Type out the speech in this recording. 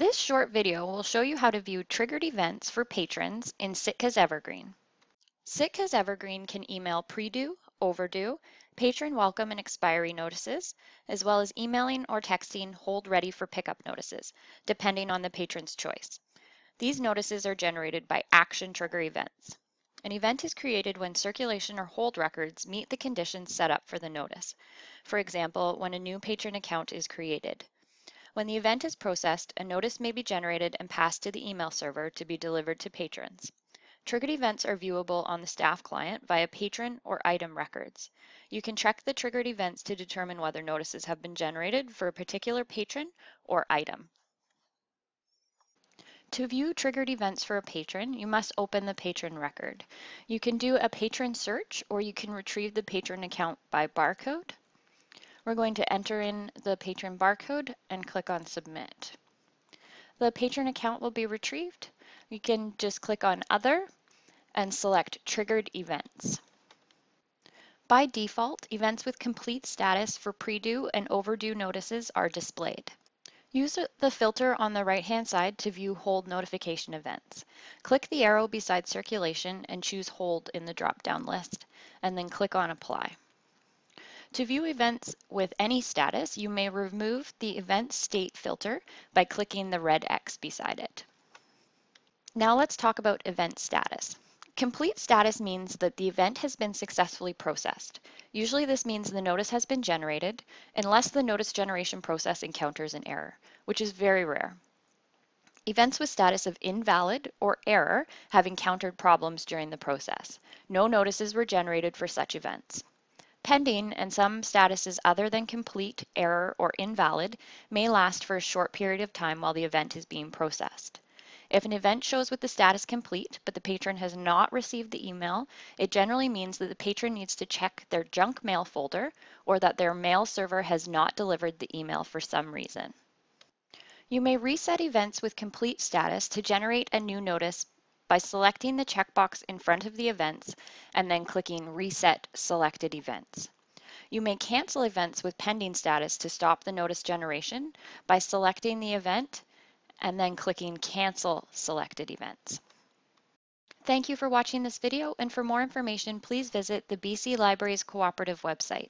This short video will show you how to view triggered events for patrons in Sitka's Evergreen. Sitka's Evergreen can email pre-due, overdue, patron welcome and expiry notices, as well as emailing or texting hold ready for pickup notices, depending on the patron's choice. These notices are generated by action trigger events. An event is created when circulation or hold records meet the conditions set up for the notice. For example, when a new patron account is created. When the event is processed, a notice may be generated and passed to the email server to be delivered to patrons. Triggered events are viewable on the staff client via patron or item records. You can check the triggered events to determine whether notices have been generated for a particular patron or item. To view triggered events for a patron, you must open the patron record. You can do a patron search or you can retrieve the patron account by barcode. We're going to enter in the patron barcode and click on submit. The patron account will be retrieved. You can just click on other and select triggered events. By default, events with complete status for pre-due and overdue notices are displayed. Use the filter on the right-hand side to view hold notification events. Click the arrow beside circulation and choose hold in the drop-down list, and then click on apply. To view events with any status, you may remove the event state filter by clicking the red X beside it. Now let's talk about event status. Complete status means that the event has been successfully processed. Usually this means the notice has been generated, unless the notice generation process encounters an error, which is very rare. Events with status of invalid or error have encountered problems during the process. No notices were generated for such events. Pending and some statuses other than complete, error, or invalid may last for a short period of time while the event is being processed. If an event shows with the status complete, but the patron has not received the email, it generally means that the patron needs to check their junk mail folder or that their mail server has not delivered the email for some reason. You may reset events with complete status to generate a new notice by selecting the checkbox in front of the events and then clicking Reset Selected Events. You may cancel events with pending status to stop the notice generation by selecting the event and then clicking Cancel Selected Events. Thank you for watching this video, and for more information, please visit the BC Libraries Cooperative website.